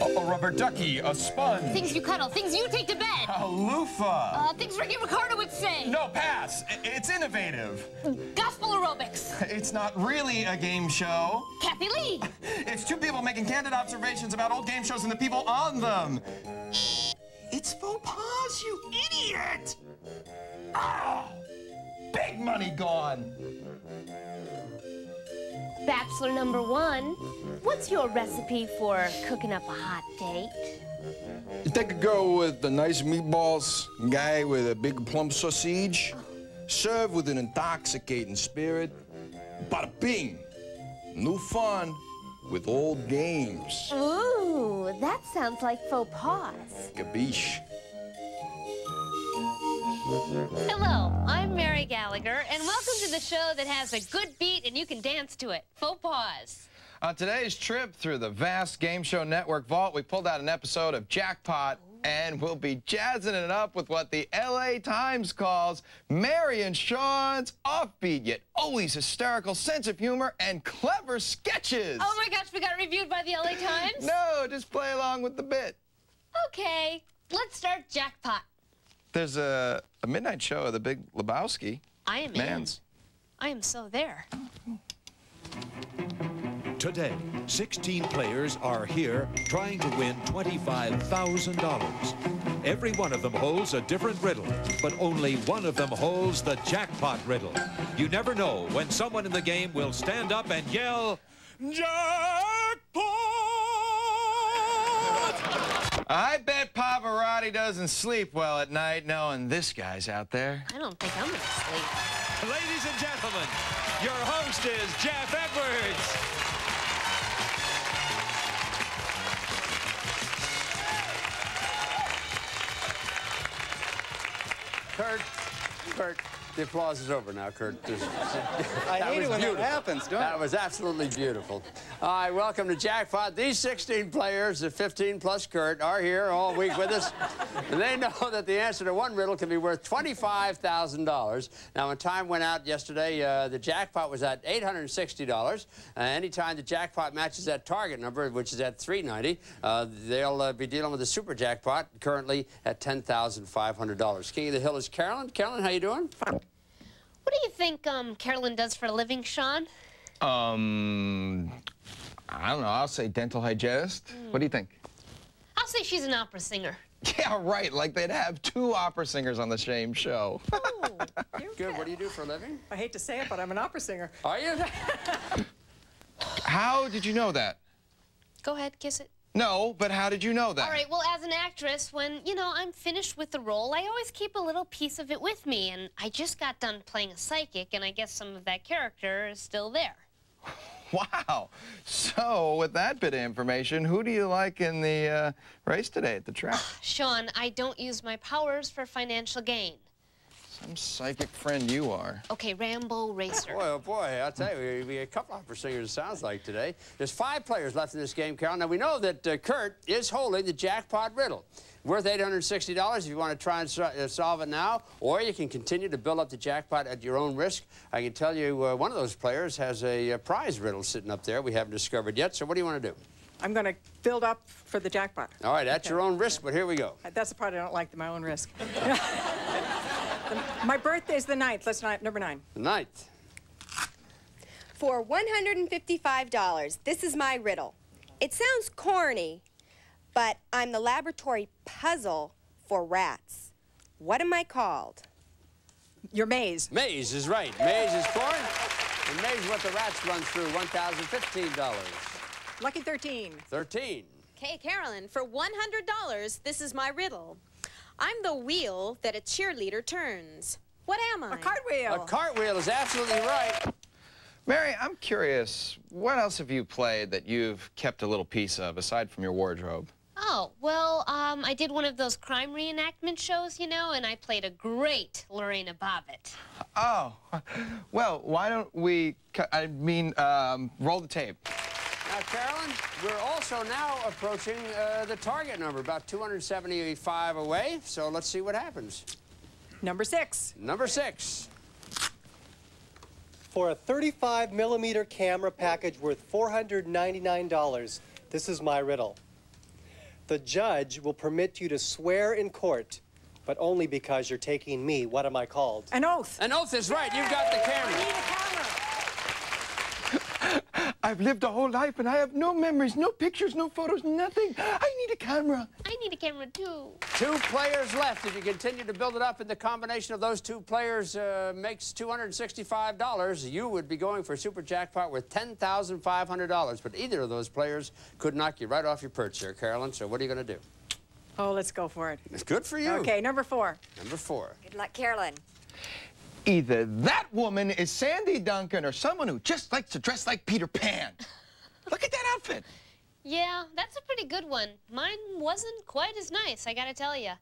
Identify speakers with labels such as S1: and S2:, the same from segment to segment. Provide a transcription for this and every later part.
S1: A, a rubber ducky, a sponge.
S2: Things you cuddle, things you take to bed.
S1: A loofah.
S2: Uh, things Ricky Ricardo would say.
S1: no, pass. It's innovative.
S2: Gospel aerobics.
S1: It's not really a game show.
S2: Kathie Lee.
S1: It's two people making candid observations about old game shows and the people on them. It's Faux Pause, you idiot! Ah, big money gone.
S3: Bachelor number one, what's your recipe for cooking up a hot date?
S4: You take a girl with the nice meatballs, guy with a big plum sausage, serve with an intoxicating spirit. Bada bing! New fun with old games.
S3: Ooh, that sounds like Faux Pause.
S4: Gabish.
S2: Hello, I'm Gallagher, and welcome to the show that has a good beat and you can dance to it. Faux Pause.
S5: On today's trip through the vast Game Show Network vault, we pulled out an episode of Jackpot, and we'll be jazzing it up with what the LA Times calls Mary and Sean's offbeat yet always hysterical sense of humor and clever sketches.
S2: Oh my gosh, we got reviewed by the LA Times?
S5: No, just play along with the bit.
S2: Okay, let's start Jackpot.
S5: There's a, a midnight show of the Big Lebowski.
S2: I am
S5: Mans.
S2: in. I am so there.
S6: Today, 16 players are here trying to win $25,000. Every one of them holds a different riddle, but only one of them holds the jackpot riddle. You never know when someone in the game will stand up and yell, Jackpot!
S5: I bet Pavarotti doesn't sleep well at night knowing this guy's out there.
S2: I don't think I'm gonna sleep.
S6: Ladies and gentlemen, your host is Jeff Edwards.
S7: Kurt, Kurt, the applause is over now, Kurt. There's-
S8: I
S7: that
S8: hate
S7: was
S8: it when
S7: beautiful.
S8: that happens, don't
S7: That
S8: I?
S7: was absolutely beautiful. All right, welcome to Jackpot. These 16 players, the 15 plus Kurt, are here all week with us. and they know that the answer to one riddle can be worth $25,000. Now, when time went out yesterday, uh, the jackpot was at $860. Uh, anytime the jackpot matches that target number, which is at 390, uh, they'll uh, be dealing with the super jackpot, currently at $10,500. King of the Hill is Carolyn. Carolyn, how you doing?
S2: What do you think um, Carolyn does for a living, Sean?
S5: Um, I don't know. I'll say dental hygienist. What do you think?
S2: I'll say she's an opera singer.
S5: Yeah, right. Like they'd have two opera singers on the same show.
S7: Good. What do you do for a living?
S8: I hate to say it, but I'm an opera singer.
S7: Are you?
S5: how did you know that?
S2: Go ahead, kiss it.
S5: No, but how did you know that?
S2: All right, well, as an actress, when, you know, I'm finished with the role, I always keep a little piece of it with me. And I just got done playing a psychic, and I guess some of that character is still there.
S5: Wow. So, with that bit of information, who do you like in the uh, race today at the track?
S2: Sean, I don't use my powers for financial gain.
S5: Some psychic friend you are.
S2: Okay, Rambo Racer.
S7: Boy, oh boy, I'll tell you, we, we got a couple opera singers, it sounds like, today. There's five players left in this game, Carol. Now, we know that uh, Kurt is holding the jackpot riddle. Worth $860 if you want to try and so- uh, solve it now, or you can continue to build up the jackpot at your own risk. I can tell you uh, one of those players has a, uh prize riddle sitting up there we haven't discovered yet, so what do you want to do?
S8: I'm going to build up for the jackpot.
S7: All right, at your own risk, but here we go.
S8: That's the part I don't like, my own risk. my birthday's the ninth. Let's not, number nine.
S7: The ninth.
S9: For $155, this is my riddle. It sounds corny, but I'm the laboratory puzzle for rats. What am I called?
S8: Your maze.
S7: Maze is right. Maze is corn, and maze is what the rats run through, $1,015.
S8: Lucky 13.
S7: 13.
S10: Okay, Carolyn, for $100, this is my riddle. I'm the wheel that a cheerleader turns. What am I?
S8: A cartwheel.
S7: A cartwheel is absolutely right.
S5: Mary, I'm curious, what else have you played that you've kept a little piece of, aside from your wardrobe?
S2: Oh, well, um, I did one of those crime reenactment shows, you know, and I played a great Lorena Bobbitt.
S5: Oh, well, why don't we, I mean, um, roll the tape.
S7: Now, Carolyn, we're also now approaching uh, the target number, about 275 away. So let's see what happens.
S8: Number six.
S7: Number six.
S11: For a 35 millimeter camera package worth $499, this is my riddle. The judge will permit you to swear in court, but only because you're taking me. What am I called?
S8: An oath.
S7: An oath is right. You've got the camera.
S5: I've lived a whole life and I have no memories, no pictures, no photos, nothing. I need a camera.
S2: I need a camera too.
S7: Two players left. If you continue to build it up and the combination of those two players uh, makes $265, you would be going for super jackpot worth $10,500. But either of those players could knock you right off your perch there, Carolyn. So what are you going to do?
S8: Oh, let's go for it.
S7: It's good for you.
S8: Okay, number four.
S7: Number four.
S9: Good luck, Carolyn.
S5: Either that woman is Sandy Duncan or someone who just likes to dress like Peter Pan. Look at that outfit.
S2: Yeah, that's a pretty good one. Mine wasn't quite as nice, I gotta tell you.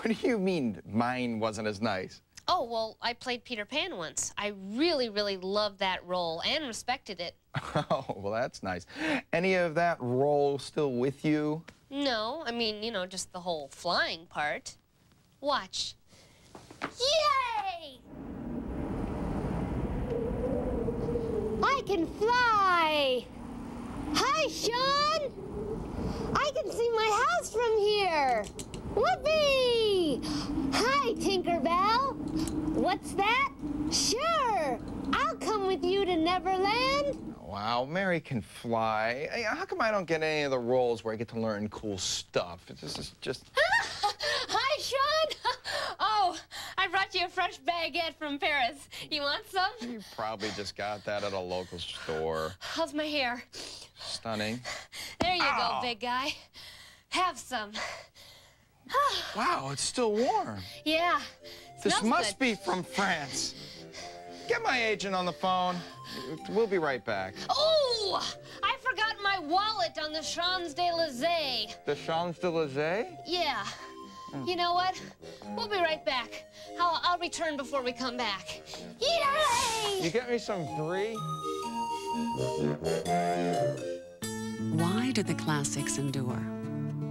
S5: What do you mean mine wasn't as nice?
S2: Oh, well, I played Peter Pan once. I really, really loved that role and respected it.
S5: Oh, well, that's nice. Any of that role still with you?
S2: No, I mean, you know, just the whole flying part. Watch. Yay!
S3: I can fly! Hi, Sean! I can see my house from here! Whoopee! Hi, Tinkerbell! What's that? Sure! I'll come with you to Neverland!
S5: Wow, Mary can fly. How come I don't get any of the roles where I get to learn cool stuff? It's just, just...
S2: Hi, Sean! Oh, I brought you a fresh baguette from Paris. You want some?
S5: You probably just got that at a local store.
S2: How's my hair?
S5: Stunning.
S2: There you
S5: Ow.
S2: go, big guy. Have some.
S5: Wow, it's still warm.
S2: Yeah.
S5: This must
S2: good.
S5: be from France. Get my agent on the phone. We'll be right back.
S2: Oh! I forgot my wallet on the Champs-Élysées.
S5: The Champs-Élysées?
S2: Yeah.
S5: Hmm.
S2: You know what? We'll be right back. I'll, I'll return before we come back. Yay!
S5: You get me some brie?
S12: Why do the classics endure?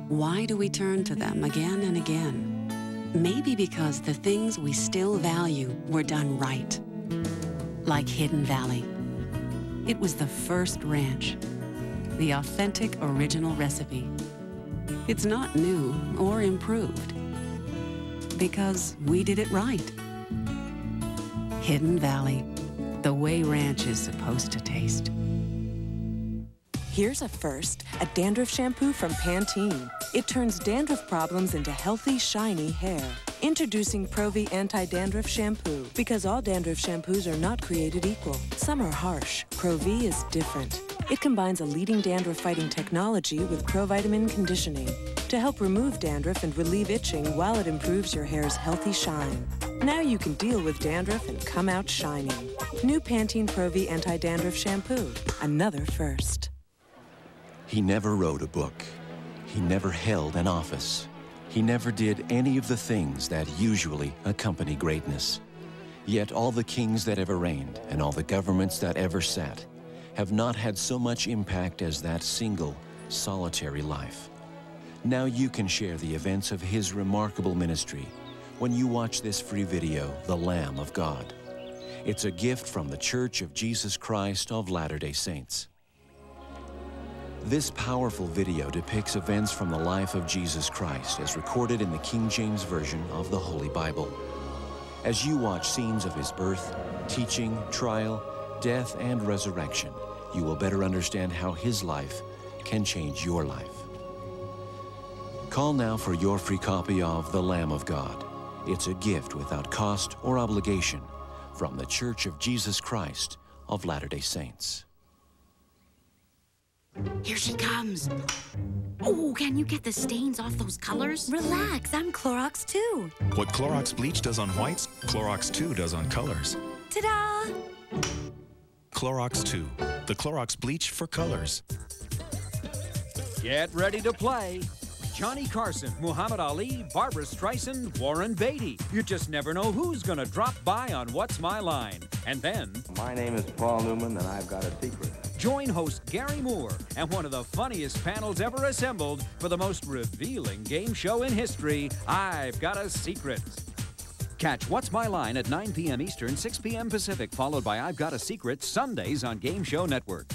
S12: Why do we turn to them again and again? Maybe because the things we still value were done right. Like Hidden Valley. It was the first ranch. The authentic original recipe. It's not new or improved. Because we did it right. Hidden Valley. The way ranch is supposed to taste.
S13: Here's a first, a dandruff shampoo from Pantene. It turns dandruff problems into healthy, shiny hair. Introducing Pro-V Anti-Dandruff Shampoo. Because all dandruff shampoos are not created equal. Some are harsh. Pro-V is different. It combines a leading dandruff-fighting technology with provitamin conditioning to help remove dandruff and relieve itching while it improves your hair's healthy shine. Now you can deal with dandruff and come out shining. New Pantene Pro-V Anti-Dandruff Shampoo. Another first.
S14: He never wrote a book. He never held an office. He never did any of the things that usually accompany greatness. Yet all the kings that ever reigned and all the governments that ever sat have not had so much impact as that single, solitary life. Now you can share the events of his remarkable ministry when you watch this free video, The Lamb of God. It's a gift from the Church of Jesus Christ of Latter-day Saints. This powerful video depicts events from the life of Jesus Christ as recorded in the King James Version of the Holy Bible. As you watch scenes of his birth, teaching, trial, death, and resurrection, you will better understand how his life can change your life. Call now for your free copy of The Lamb of God. It's a gift without cost or obligation from the Church of Jesus Christ of Latter-day Saints.
S15: Here she comes. Oh, can you get the stains off those colors?
S16: Relax, I'm Clorox too.
S17: What Clorox Bleach does on whites, Clorox 2 does on colors.
S16: Ta-da!
S17: Clorox 2, the Clorox Bleach for colors.
S18: Get ready to play. Johnny Carson, Muhammad Ali, Barbra Streisand, Warren Beatty. You just never know who's going to drop by on What's My Line. And then
S19: My name is Paul Newman, and I've got a secret.
S18: join host Garry Moore and one of the funniest panels ever assembled for the most revealing game show in history, I've Got a Secret. Catch What's My Line at 9 p.m. Eastern, 6 p.m. Pacific, followed by I've Got a Secret Sundays on Game Show Network.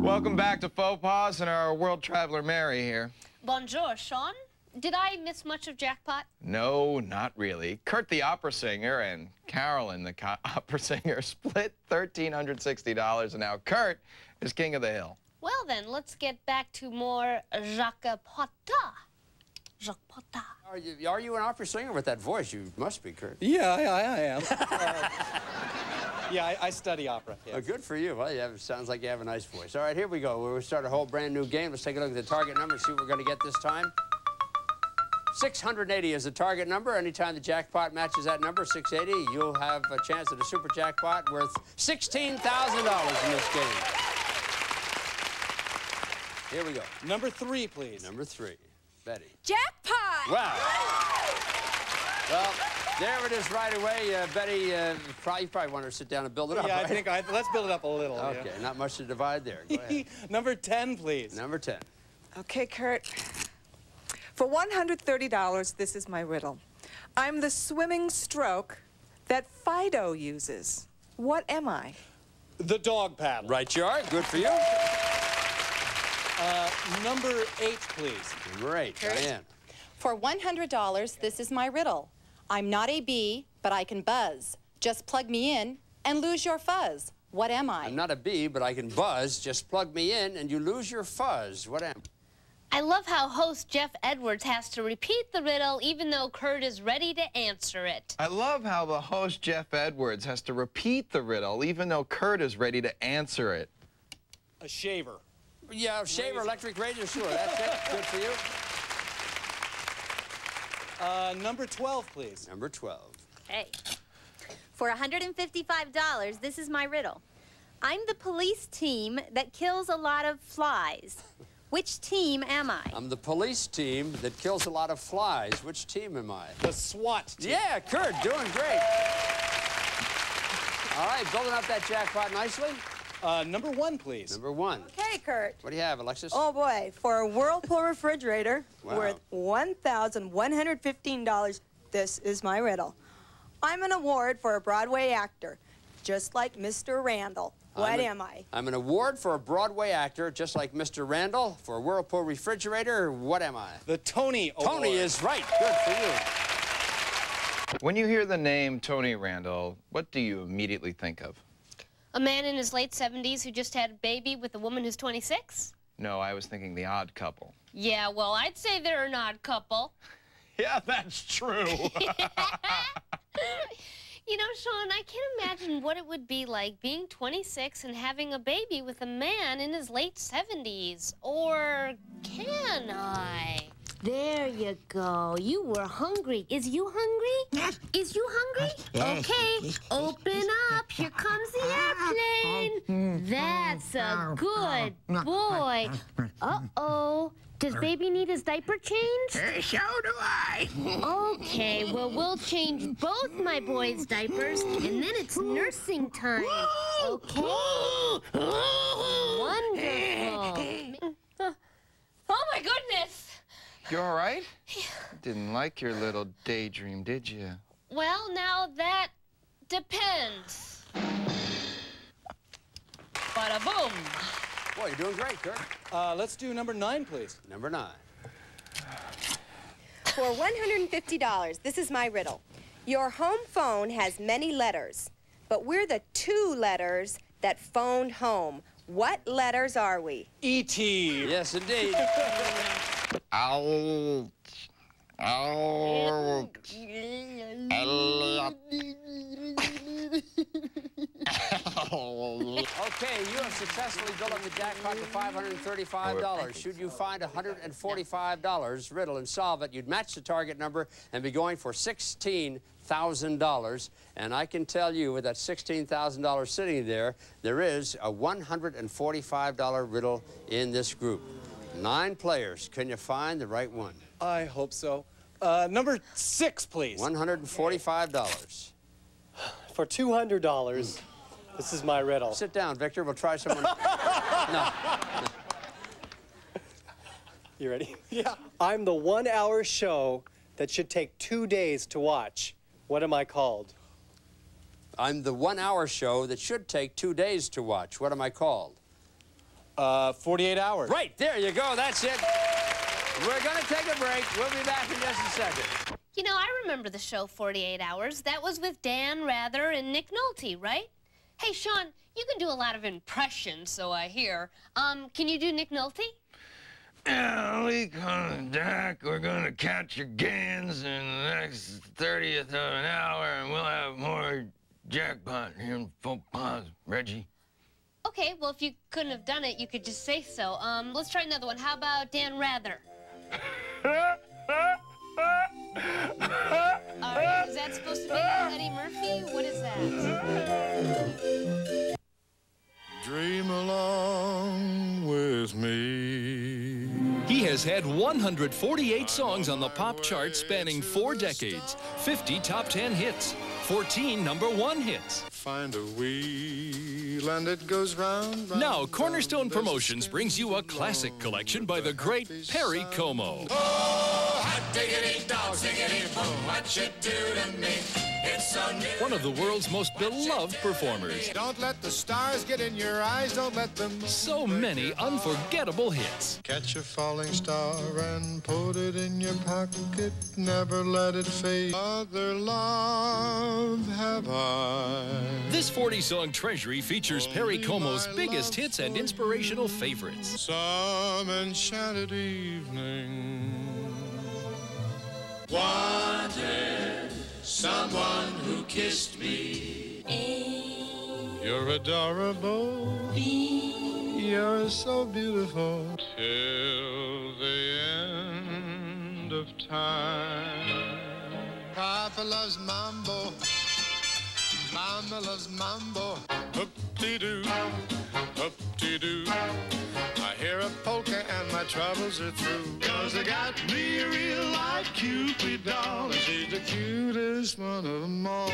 S5: Welcome back to Faux Pause and our world traveler Mary here.
S2: Bonjour, Sean. Did I miss much of Jackpot?
S5: No, not really. Kurt the opera singer and Carolyn the co- opera singer split $1,360 and now Kurt is king of the hill.
S2: Well then, let's get back to more Jacques Potta. Jacques Potta.
S7: Are you, are you an opera singer with that voice? You must be, Kurt.
S11: Yeah, I, I am. Uh, yeah, I, I study opera.
S7: Oh, good for you. Well, you have, sounds like you have a nice voice. All right, here we go. We'll start a whole brand new game. Let's take a look at the target number, and see what we're going to get this time. 680 is the target number. Anytime the jackpot matches that number, 680, you'll have a chance at a super jackpot worth $16,000 in this game. Here we go.
S11: Number three, please.
S7: Number three. Betty.
S8: Jackpot!
S7: Wow. Well, there it is right away. Uh, Betty, uh, probably, you probably want her to sit down and build it up,
S11: Yeah, I think I, let's build it up a little.
S7: Okay, not much to divide there. Go ahead.
S11: Number 10, please.
S7: Number 10.
S20: Okay, Kurt. For $130, this is my riddle. I'm the swimming stroke that Fido uses. What am I?
S11: The dog paddle.
S7: Right, you are. Good for you.
S11: Uh, number eight, please.
S7: Number eight,
S21: Kurt?
S7: Diane.
S21: For $100, this is my riddle. I'm not a bee, but I can buzz. Just plug me in and lose your fuzz. What am I?
S7: I'm not a bee, but I can buzz. Just plug me in and you lose your fuzz. What am
S2: I? I love how host Jeff Edwards has to repeat the riddle even though Kurt is ready to answer it.
S5: I love how the host Jeff Edwards has to repeat the riddle even though Kurt is ready to answer it.
S11: A shaver.
S7: Yeah, shaver, electric razor, sure. That's it. Good for you.
S11: Uh, number 12, please.
S7: Number 12.
S10: Hey. For $155, this is my riddle. I'm the police team that kills a lot of flies. Which team am I?
S7: I'm the police team that kills a lot of flies. Which team am I?
S11: The SWAT team.
S7: Yeah, Kurt, doing great. All right, building up that jackpot nicely.
S11: Uh, number one, please.
S7: Number one.
S22: Okay, Kurt.
S7: What do you have, Alexis?
S22: Oh boy, for a Whirlpool refrigerator
S7: Wow.
S22: worth $1,115, this is my riddle. I'm an award for a Broadway actor, just like Mr. Randall. What
S7: I'm a-
S22: am I?
S7: I'm an award for a Broadway actor, just like Mr. Randall, for a Whirlpool refrigerator. What am I?
S11: The Tony
S7: Tony
S11: Award.
S7: is right. Good for you.
S5: When you hear the name Tony Randall, what do you immediately think of?
S2: A man in his late 70s who just had a baby with a woman who's 26?
S5: No, I was thinking the odd couple.
S2: Yeah, well, I'd say they're an odd couple.
S5: Yeah, that's true.
S2: You know, Sean, I can't imagine what it would be like being 26 and having a baby with a man in his late 70s. Or can I?
S3: There you go. You were hungry. Is you hungry? Is you hungry? Okay, open up. Here comes the ah, ah, airplane. Ah, That's a good boy. Uh-oh. Does er. baby need his diaper changed?
S23: Uh, so do I.
S3: Okay, well, we'll change both my boys' diapers, and then it's nursing time. Okay? Wonderful.
S2: Oh, my goodness!
S5: You all right? Didn't like your little daydream, did you?
S2: Well, now that depends. Bada boom.
S7: Boy, you're doing great, Kurt.
S11: Uh, let's do number nine, please.
S7: Number nine.
S9: For $150, this is my riddle. Your home phone has many letters, but we're the two letters that phoned home. What letters are we?
S11: E.T.
S7: Yes, indeed.
S23: Ow. Ow. Elliot.
S7: Okay, you have successfully built up the jackpot to $535. Should you find $145 riddle and solve it, you'd match the target number and be going for $16,000. And I can tell you, with that $16,000 sitting there, there is a $145 riddle in this group. Nine players. Can you find the right one?
S11: I hope so. Uh, number six, please.
S7: $145.
S11: For $200, this is my riddle.
S7: Sit down, Victor. We'll try someone. no.
S11: You ready? Yeah. I'm the one hour show that should take two days to watch. What am I called?
S7: I'm the one hour show that should take two days to watch. What am I called?
S11: Uh, 48 hours.
S7: Right, there you go. That's it. We're going to take a break. We'll be back in just a second.
S2: You know, I remember the show 48 Hours. That was with Dan Rather and Nick Nolte, right? Hey, Sean, you can do a lot of impressions, so I hear. Um, can you do Nick Nolte?
S24: Yeah, leak on the deck. We're gonna catch your gains in the next 30th of an hour, and we'll have more jackpot here in Faux Pause, Reggie.
S2: Okay, well, if you couldn't have done it, you could just say so. Um, let's try another one. How about Dan Rather? All right, is that supposed to be Eddie Murphy? What is that?
S24: Dream along with me.
S25: He has had 148 songs on the pop chart spanning four decades, 50 top 10 hits, 14 number one hits.
S24: Find a wheel and it goes round. round
S25: Now, Cornerstone Promotions brings you a classic collection by the great Perry Como.
S24: Oh, hot diggity dog, diggity boom, what you do to me. It's so new.
S25: One of the world's most beloved performers.
S24: Don't let the stars get in your eyes, don't let them.
S25: So many unforgettable hits.
S24: Catch a falling star and put it in your pocket, never let it fade. Other love have I.
S25: This 40 song treasury features Perry Como's biggest hits and inspirational favorites.
S24: Some enchanted evening. Wanted someone who kissed me. A. You're adorable. B. You're so beautiful. Till the end of time. Papa loves mambo. Mama loves mambo. Hoop-dee-doo, hoop-dee-doo. I hear a polka and my troubles are through. Cause I got me a real life Cupid doll. And she's the cutest one of them all.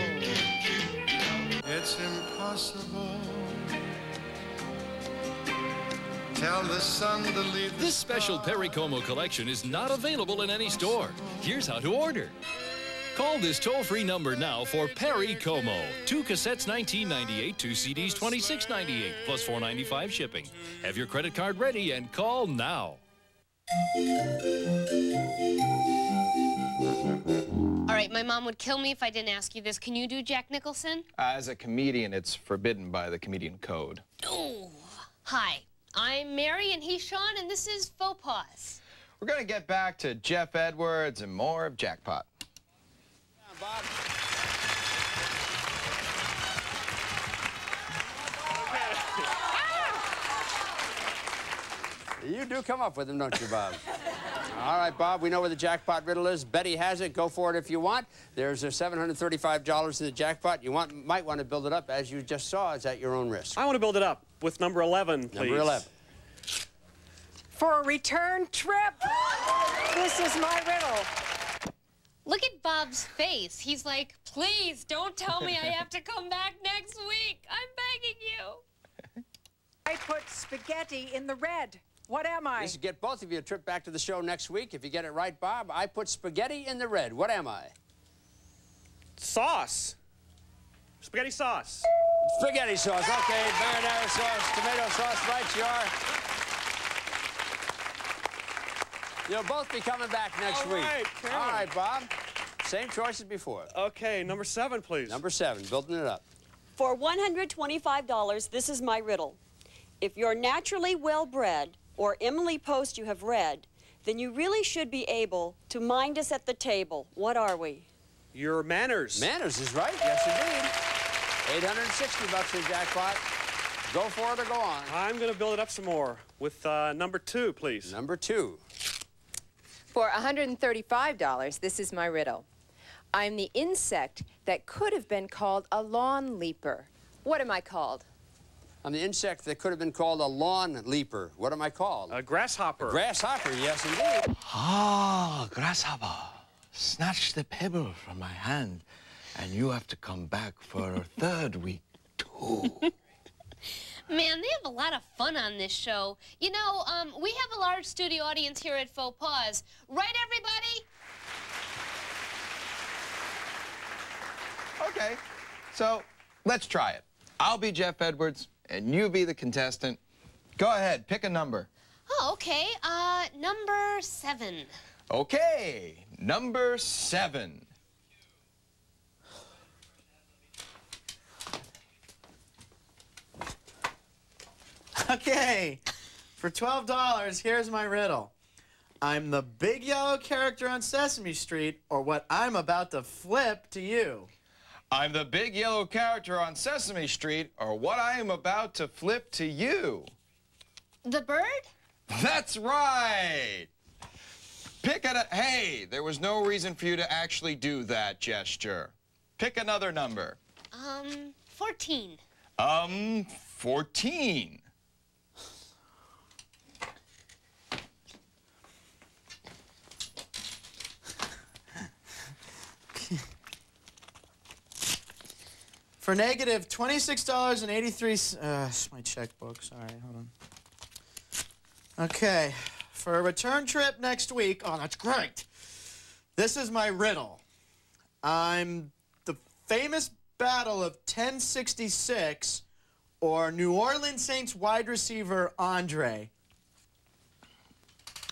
S24: It's impossible. Tell the sun to leave
S25: This special Perry Como collection is not available in any store. Here's how to order. Call this toll-free number now for Perry Como. Two cassettes 1998, two CDs 26.98 plus 4.95 shipping. Have your credit card ready and call now.
S2: All right, my mom would kill me if I didn't ask you this. Can you do Jack Nicholson?
S5: Uh, as a comedian, it's forbidden by the comedian code.
S2: Oh, Hi, I'm Mary and he's Sean, and this is Faux Pause.
S5: We're going to get back to Jeff Edwards and more of Jackpot.
S7: Bob. You do come up with them, don't you, Bob? All right, Bob, we know where the jackpot riddle is. Betty has it. Go for it if you want. There's a $735 in the jackpot. You want, might want to build it up, as you just saw. It's at your own risk.
S11: I want to build it up with number 11, please.
S7: Number 11.
S8: For a return trip, this is my riddle.
S2: Look at Bob's face. He's like, please don't tell me I have to come back next week. I'm begging you.
S8: I put spaghetti in the red. What am I?
S7: This will get both of you a trip back to the show next week. If you get it right, Bob, I put spaghetti in the red. What am I?
S11: Sauce. Spaghetti sauce.
S7: Spaghetti sauce. Okay, marinara sauce, tomato sauce, right you are. You'll both be coming back next
S11: All
S7: week.
S11: right,
S7: All
S11: Karen.
S7: right, Bob. Same choice as before.
S11: Okay, number seven, please.
S7: Number seven, building it up.
S23: For $125, this is my riddle. If you're naturally well bred, or Emily Post you have read, then you really should be able to mind us at the table. What are we?
S11: Your manners.
S7: Manners is right. Yes, indeed. 860 bucks in jackpot. Go for it or go on.
S11: I'm going to build it up some more with uh, number two, please.
S7: Number two.
S26: For $135, this is my riddle. I'm the insect that could have been called a lawn leaper. What am I called?
S7: I'm the insect that could have been called a lawn leaper. What am I called?
S11: A grasshopper.
S7: A grasshopper, yes, indeed.
S24: Ah, grasshopper, snatch the pebble from my hand, and you have to come back for a third week, too.
S2: Man, they have a lot of fun on this show. You know, um, we have a large studio audience here at Faux Pause. Right, everybody?
S5: Okay, so let's try it. I'll be Jeff Edwards, and you be the contestant. Go ahead, pick a number.
S2: Oh, okay. Uh, number seven.
S5: Okay, number seven.
S27: Okay, for $12, here's my riddle. I'm the big yellow character on Sesame Street, or what I'm about to flip to you.
S5: I'm the big yellow character on Sesame Street, or what I am about to flip to you.
S2: The bird?
S5: That's right! Pick a... Hey, there was no reason for you to actually do that gesture. Pick another number.
S2: Um, 14.
S5: Um, 14.
S27: For negative $26.83, uh, it's my checkbook, sorry, hold on. Okay, for a return trip next week, oh, that's great. This is my riddle. I'm the famous Battle of 1066 or New Orleans Saints wide receiver Andre.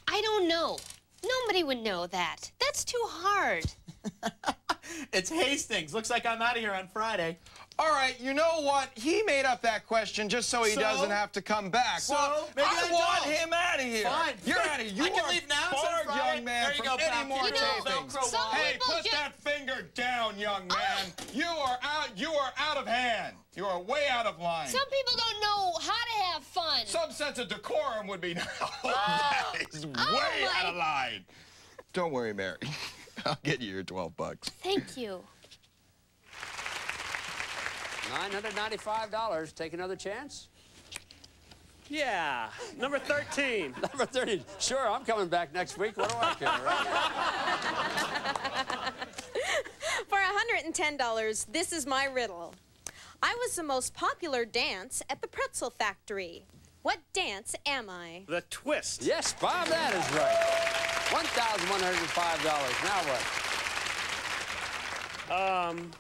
S2: I don't know. Nobody would know that. That's too hard.
S27: It's Hastings. Looks like I'm out of here on Friday.
S5: All right, you know what? He made up that question just so he
S27: So?
S5: doesn't have to come back.
S27: So?
S5: well,
S27: Maybe
S5: I
S27: I
S5: want
S27: don't.
S5: him out of here.
S27: Fine.
S5: You're out of here. You
S27: I can leave now instead
S5: barred, young man,
S27: There you
S5: from
S27: go,
S5: any more
S27: You know,
S5: tapings.
S2: Some
S5: Hey, put
S2: ju-
S5: that finger down, young ah! man. You are out. You are out of hand. You are way out of line.
S2: Some people don't know how to have fun.
S5: Some sense of decorum would be. that is ah. oh way
S2: Oh,
S5: out of line. Don't worry, Mary. I'll get you your 12 bucks.
S2: Thank you.
S7: $995. Take another chance?
S28: Yeah, number 13.
S7: Number 13. Sure, I'm coming back next week. What do I care, right?
S29: For $110, this is my riddle. I was the most popular dance at the pretzel factory. What dance am I?
S28: The twist.
S7: Yes, Bob, that is right. $1,105. Now what?
S28: Um,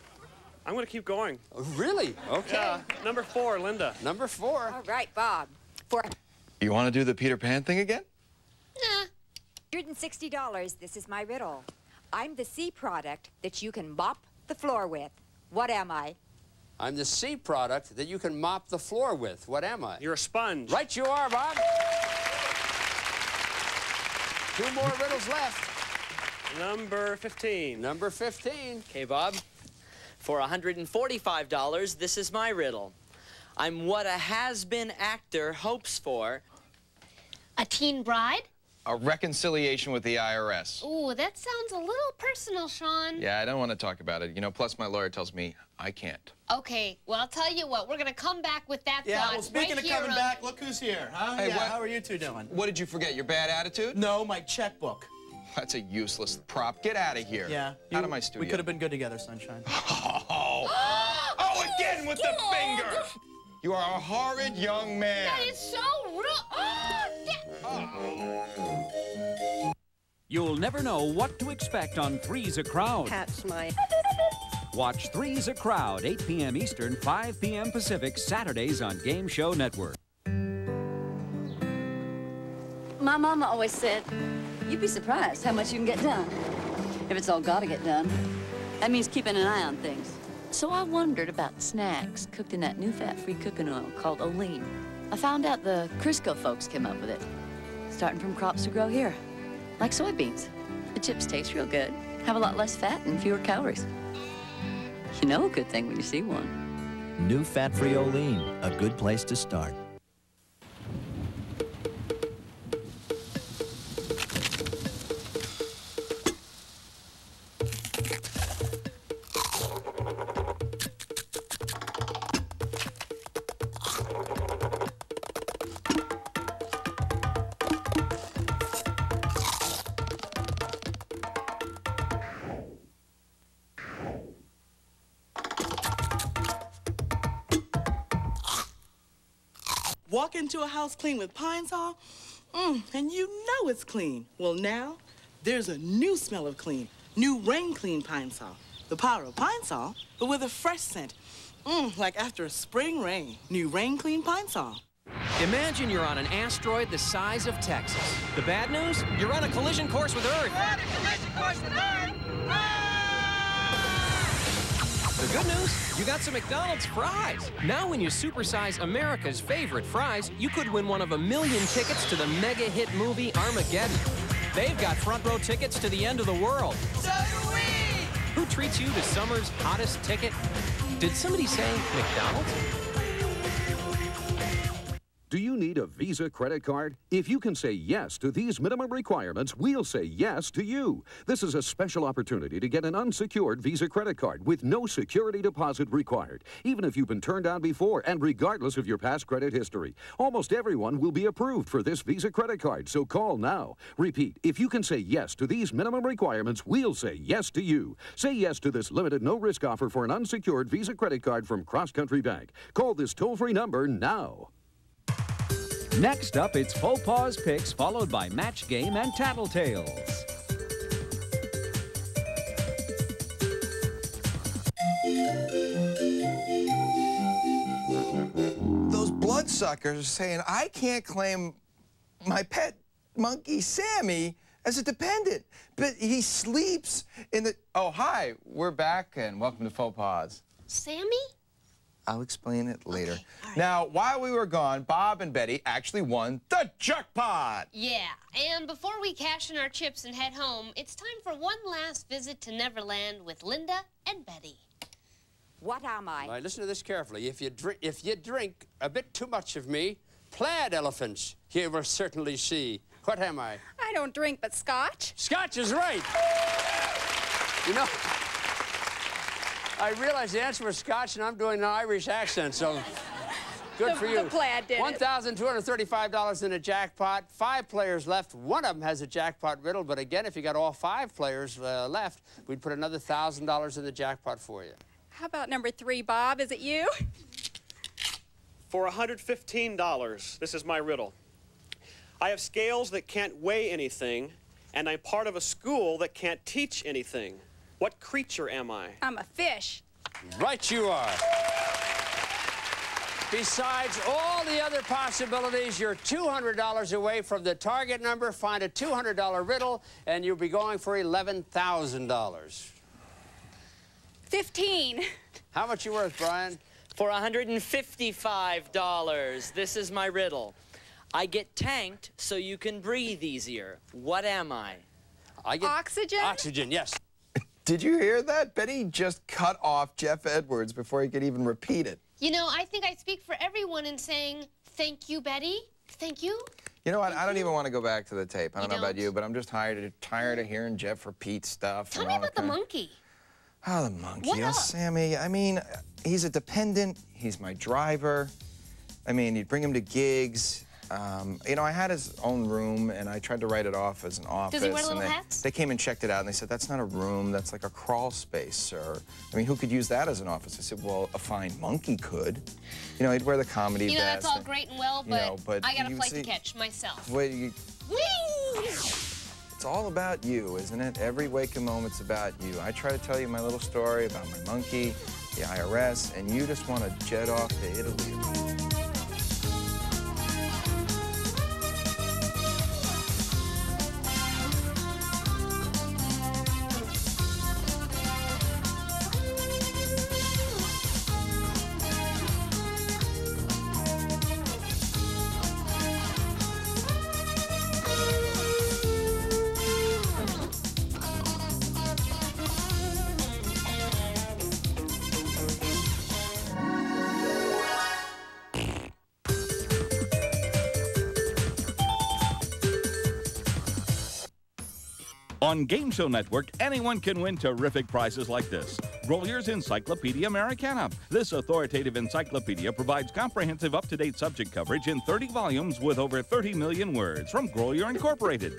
S28: I'm going to keep going.
S7: Oh, really? Okay.
S28: Yeah, number four, Linda.
S7: Number four.
S8: All right, Bob. Four.
S5: You want to do the Peter Pan thing again?
S8: $160, this is my riddle. I'm the C product that you can mop the floor with. What am I?
S7: I'm the C product that you can mop the floor with. What am I?
S28: You're a sponge.
S7: Right you are, Bob. Two more riddles left.
S28: Number 15.
S7: Number 15.
S30: Okay, Bob. For $145, this is my riddle. I'm what a has-been actor hopes for.
S2: A teen bride?
S5: A reconciliation with the IRS.
S2: Ooh, that sounds a little personal, Sean.
S5: Yeah, I don't want to talk about it. You know, plus my lawyer tells me I can't.
S2: Okay, well, I'll tell you what. We're going to come back with that
S27: Yeah,
S2: thought
S27: well, speaking
S2: right
S27: of coming
S2: on-
S27: back, look who's here, huh?
S5: Hey,
S27: yeah,
S5: what-
S27: how are you two doing?
S5: What did you forget? Your bad attitude?
S27: No, my checkbook.
S5: That's a useless prop. Get out of here.
S27: Yeah.
S5: Out of my studio.
S27: We could have been good together, sunshine.
S5: Oh, oh again with the finger. You are a horrid young man.
S2: That is so rude. Oh, ah.
S18: You'll never know what to expect on Three's a Crowd.
S29: Catch my.
S18: Watch Three's a Crowd, 8 p.m. Eastern, 5 p.m. Pacific, Saturdays on Game Show Network.
S31: My mama always said, you'd be surprised how much you can get done. If it's all gotta get done. That means keeping an eye on things. So I wondered about snacks cooked in that new fat-free cooking oil called Olean. I found out the Crisco folks came up with it. Starting from crops to grow here. Like soybeans. The chips taste real good, have a lot less fat and fewer calories. You know a good thing when you see one.
S32: New fat-free Olean, a good place to start.
S33: House clean with Pine Sol, mm, and you know it's clean. Well, now there's a new smell of clean. New Rain Clean Pine Sol. The power of Pine Sol, but with a fresh scent. Mm, like after a spring rain. New Rain Clean Pine Sol.
S34: Imagine you're on an asteroid the size of Texas. The bad news? You're on a collision course with Earth.
S35: We're on a collision course with Earth!
S34: The good news? You got some McDonald's fries. Now when you supersize America's favorite fries, you could win one of a million tickets to the mega hit movie Armageddon. They've got front row tickets to the end of the world.
S35: So do we!
S34: Who treats you to summer's hottest ticket? Did somebody say McDonald's?
S36: Do you need a Visa credit card? If you can say yes to these minimum requirements, we'll say yes to you. This is a special opportunity to get an unsecured Visa credit card with no security deposit required, even if you've been turned down before and regardless of your past credit history. Almost everyone will be approved for this Visa credit card, so call now. Repeat, if you can say yes to these minimum requirements, we'll say yes to you. Say yes to this limited no risk offer for an unsecured Visa credit card from Cross Country Bank. Call this toll free number now.
S18: Next up, it's Faux Pause Picks, followed by Match Game and Tattletales.
S5: Those bloodsuckers are saying I can't claim my pet monkey Sammy as a dependent, but he sleeps in the. Oh, hi, we're back and welcome to Faux Pause.
S2: Sammy?
S5: I'll explain it later. Now, while we were gone, Bob and Betty actually won the jackpot.
S2: Yeah, and before we cash in our chips and head home, it's time for one last visit to Neverland with Linda and Betty.
S8: What am I?
S7: All right, listen to this carefully. If you, drink, if you drink a bit too much of me, plaid elephants you will certainly see. What am I?
S22: I don't drink but scotch.
S7: Scotch is right. You know, I realize the answer was Scotch, and I'm doing an Irish accent, so good
S22: The-
S7: for you.
S22: the plaid did
S7: $1,235 in a jackpot. Five players left. One of them has a jackpot riddle, but again, if you got all five players uh, left, we'd put another $1,000 in the jackpot for you.
S22: How about number three, Bob? Is it you?
S28: For $115, this is my riddle. I have scales that can't weigh anything, and I'm part of a school that can't teach anything. What creature am I?
S22: I'm a fish.
S7: Right you are. Besides all the other possibilities, you're $200 away from the target number. Find a $200 riddle, and you'll be going for $11,000.
S22: 15.
S7: How much you worth, Brian?
S30: For $155, this is my riddle. I get tanked so you can breathe easier. What am I?
S7: I get
S22: Oxygen?
S7: Oxygen, yes.
S5: Did you hear that? Betty just cut off Jeff Edwards before he could even repeat it.
S2: You know, I think I speak for everyone in saying, thank you, Betty. Thank you.
S5: You know what? I don't even want to go back to the tape. I don't
S2: You
S5: know about
S2: don't?
S5: you, but I'm just tired tired of hearing Jeff repeat stuff.
S2: Tell me about the
S5: of-
S2: monkey.
S5: Oh, the monkey.
S2: What
S5: oh,
S2: up?
S5: Sammy. I mean, he's a dependent. He's my driver. I mean, you'd bring him to gigs. Um, you know, I had his own room, and I tried to write it off as an office.
S2: Does he wear
S5: and
S2: little
S5: they,
S2: hats?
S5: They came and checked it out, and they said, that's not a room. That's like a crawl space, sir. I mean, who could use that as an office? I said, well, a fine monkey could. You know, he'd wear the comedy
S2: You know,
S5: vest.
S2: that's all
S5: and-
S2: great and well,
S5: you
S2: but,
S5: know, but
S2: I got a
S5: you
S2: flight
S5: see-
S2: to catch myself.
S5: Wait, you,
S2: Whee!
S5: it's all about you, isn't it? Every waking moment's about you. I try to tell you my little story about my monkey, the IRS, and you just want to jet off to Italy.
S37: On Game Show Network, anyone can win terrific prizes like this. Grolier's Encyclopedia Americana. This authoritative encyclopedia provides comprehensive, up to date subject coverage in 30 volumes with over 30 million words from Grolier Incorporated.